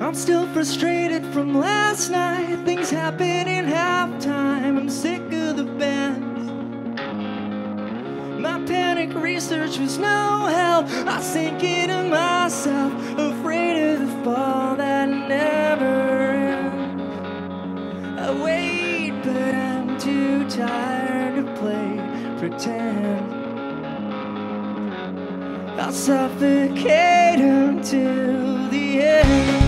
I'm still frustrated from last night. Things happen in halftime. I'm sick of the bands. My panic research was no help. I sink into myself, afraid of the fall that never ends. I wait, but I'm too tired to play pretend. I'll suffocate until the end.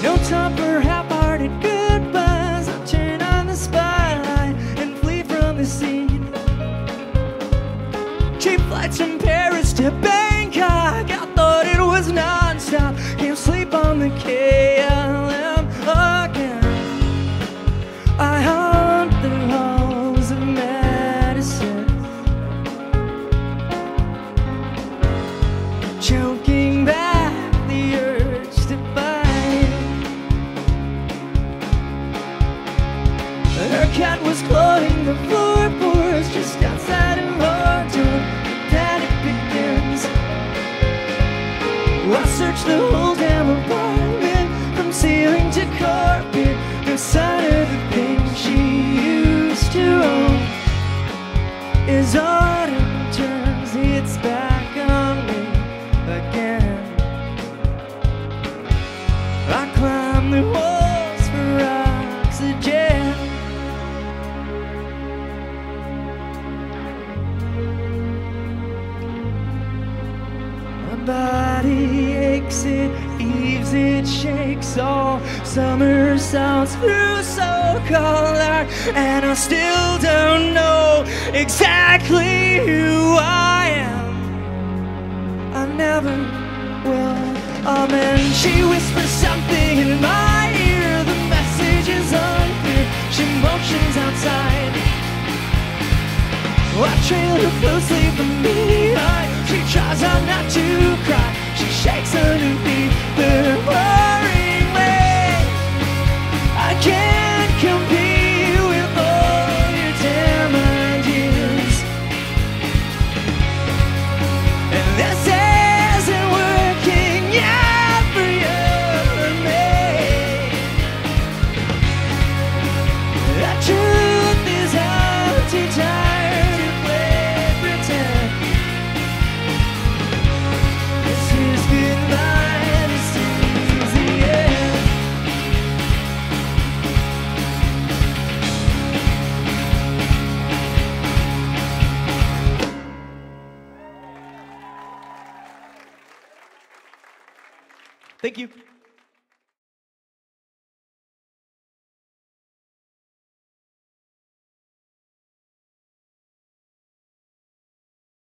No time half-hearted goodbyes. Turn on the spotlight and flee from the scene. Cheap flights Paris to Bangkok. I thought it was nonstop. Can't sleep on the KLM again. I haunt the halls of medicine. Choking back the urge to fight. Her cat was clawing the floorboards just outside of I searched the whole damn apartment from ceiling to carpet. Sign of the thing she used to own. As autumn turns its back on me again. I climb the walls for oxygen. My body it heaves, it shakes. All summer sounds through so-called art, and I still don't know exactly who I am. I never will. Amen. She whispers something in my ear. The message is unclear. She motions outside. I trail her closely from behind. She tries